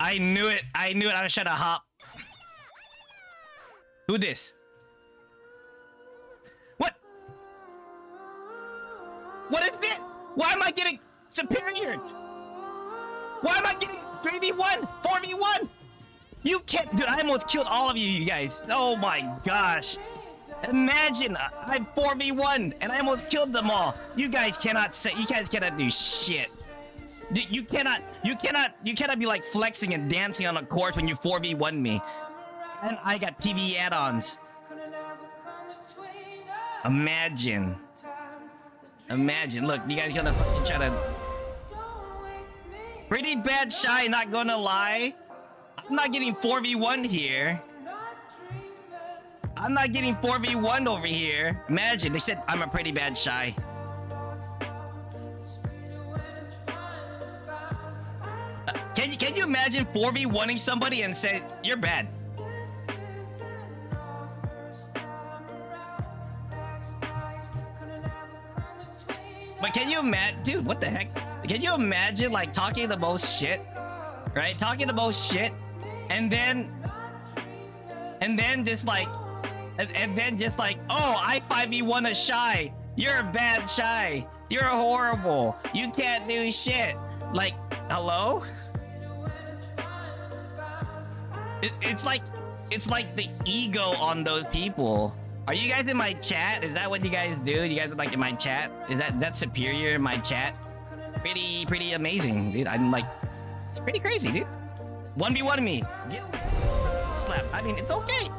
I knew it. I knew it. I trying to hop. Who this? What? What is this? Why am I getting superior? Why am I getting 3v1? 4v1? You can't, dude, I almost killed all of you, you guys. Oh my gosh. Imagine I'm 4v1 and I almost killed them all. You guys cannot say, you guys cannot do shit. You cannot, you cannot, you cannot be like flexing and dancing on a court when you 4v1 me. And I got TV add-ons. Imagine. Imagine. Look, you guys gonna fucking try to... Pretty bad Shai, not gonna lie. I'm not getting 4v1 here. I'm not getting 4v1 over here. Imagine, they said I'm a pretty bad Shai. Can you can you imagine 4v1ing somebody and say you're bad? But can you imagine, dude? What the heck? Can you imagine like talking the most shit, right? Talking the most shit, and then, and then just like, and, and then just like, oh, I five v one a Shai. You're a bad Shai. You're horrible. You can't do shit. Like, hello? It, it's like, it's like the ego on those people. Are you guys in my chat? Is that what you guys do? You guys are like in my chat? Is that that superior in my chat? Pretty, pretty amazing, dude. I'm like, it's pretty crazy, dude. 1v1 me. Get slap. I mean, it's okay.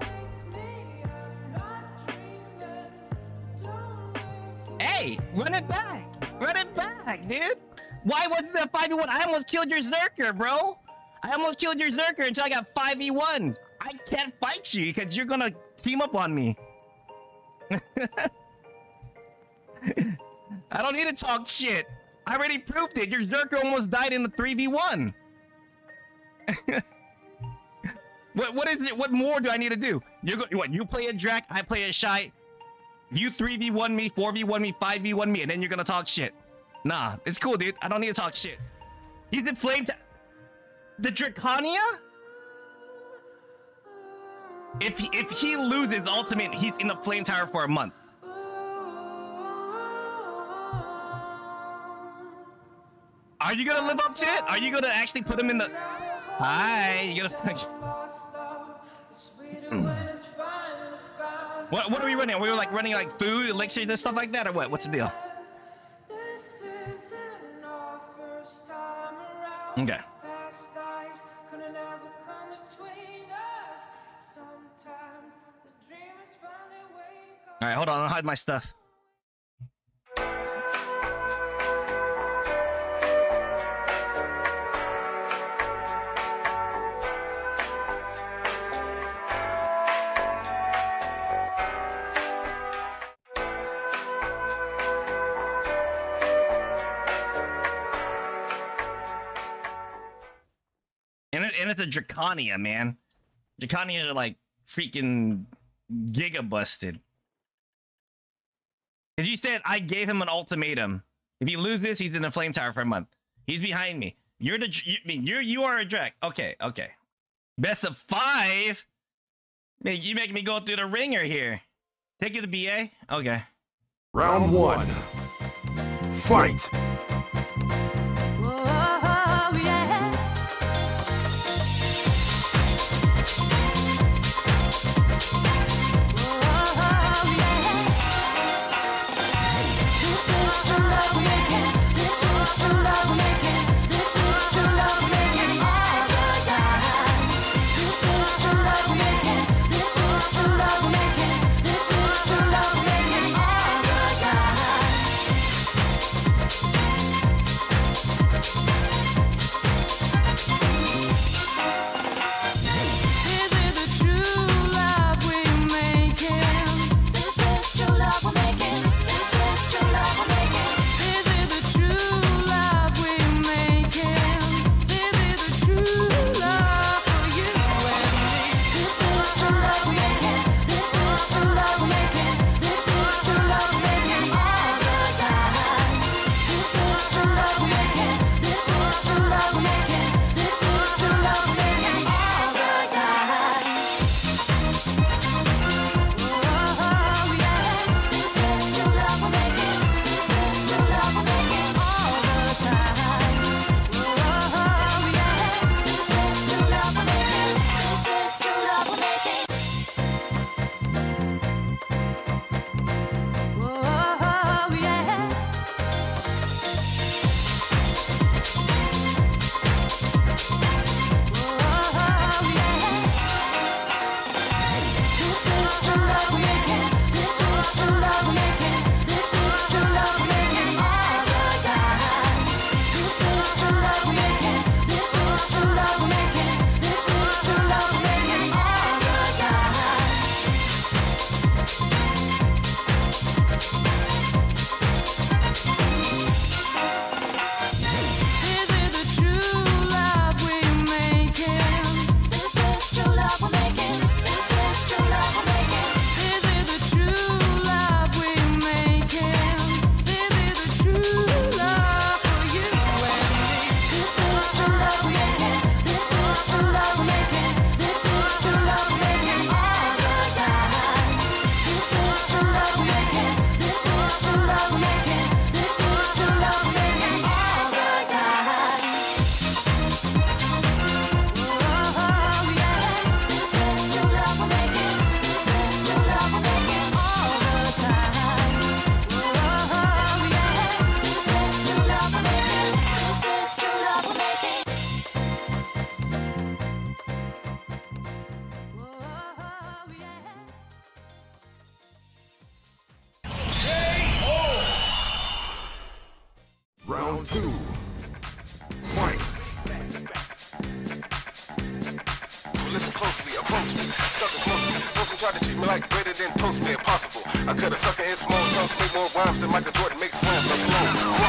Hey, run it back. Run it back, dude. Why wasn't that 5v1? I almost killed your Zerker, bro. I almost killed your Zerker until I got 5v1. I can't fight you because you're gonna team up on me. I don't need to talk shit. I already proved it. Your Zerker almost died in the 3v1. what what is it? What more do I need to do? You go what you play a Drac, I play a Shai. You 3v1 me, 4v1 me, 5v1 me, and then you're gonna talk shit. Nah, it's cool, dude. I don't need to talk shit. He's in flame The Drakania? If he, if he loses ultimate, he's in the flame tower for a month. Are you gonna live up to it? Are you gonna actually put him in the? Hi, you gonna? Hmm. what what are we running? We were like running like food, elixirs, and stuff like that, or what? What's the deal? Okay. Right, hold on. I'll hide my stuff. And, it, and it's a Drakania, man. Drakanias are like freaking giga busted. Because you said I gave him an ultimatum. If he loses, he's in the flame tower for a month. He's behind me. You're the you, I mean you're you are a Drek. Okay, okay. Best of five. Man, you making me go through the ringer here. Take it to BA. Okay. Round one. Fight. tried to treat me like greater than toast me impossible. I cut a sucker in small chunks, make more rhymes than Michael Jordan makes slams. I'm slow.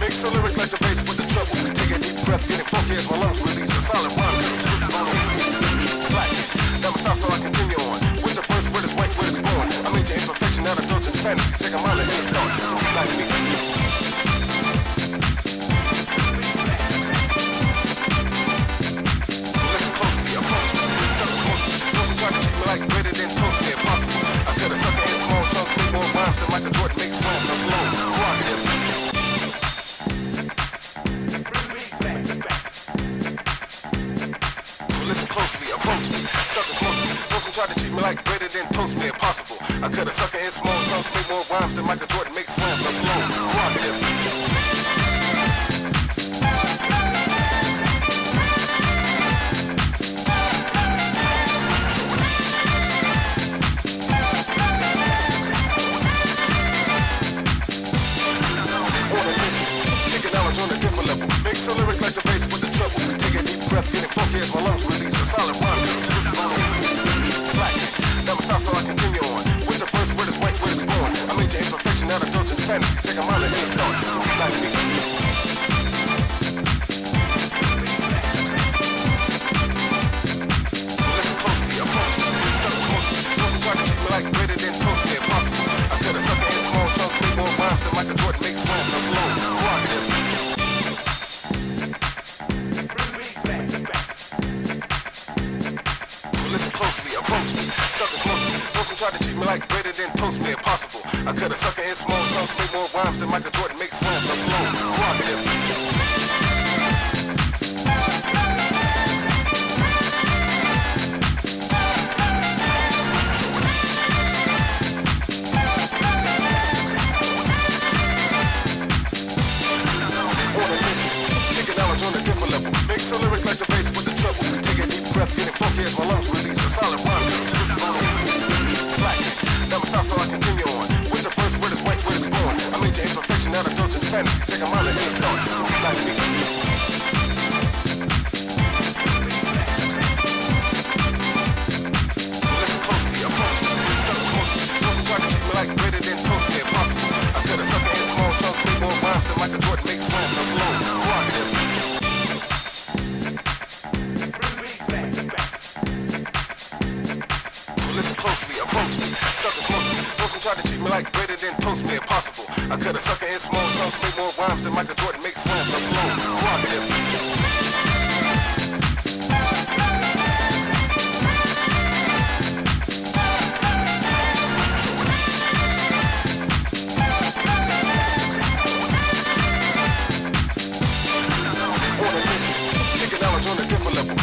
Make some lyrics like the bass with the treble. Take a deep breath, getting funky as my lungs. Take a mama in the store. Like me. try to treat me like greater than toast man possible. I cut a sucker in small chunks, make more rhymes than Michael Jordan, makes slams like slow. Rock it. sucker, sucker, in small talk, make more rhymes than Michael Jordan. friends, check a out, they're gonna start. Try to treat me like greater than toast? me impossible. I cut a sucker in small chunks, make more rhymes than Michael Jordan makes slams. I'm slow, rockin'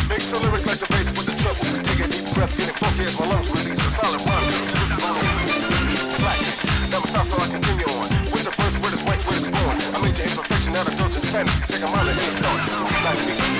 Make some lyrics like the bass with the treble. Take a deep breath, getting funky as my lungs release a solid rhyme. 10, take a mother in the store. Like me.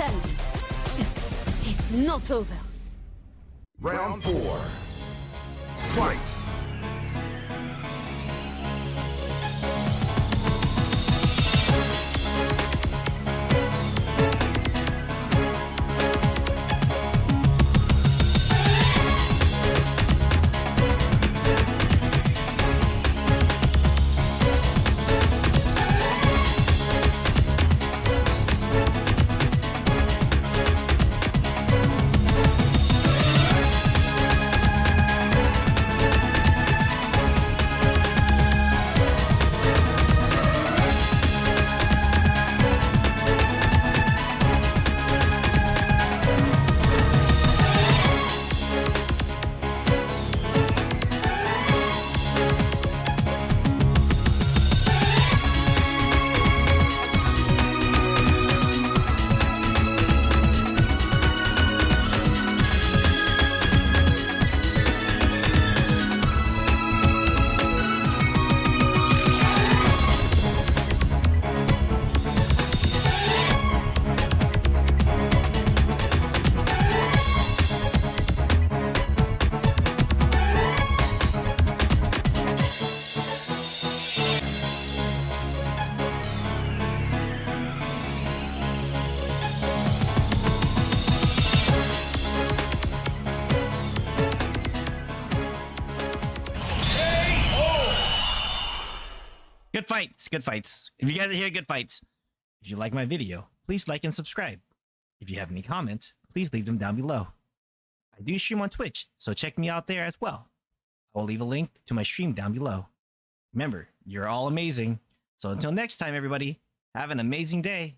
End. It's not over. Round four. Fight! Fights, good fights. If you guys are here, good fights. If you like my video, please like and subscribe. If you have any comments, please leave them down below. I do stream on Twitch, so check me out there as well. I will leave a link to my stream down below. Remember, you're all amazing. So until next time, everybody, have an amazing day.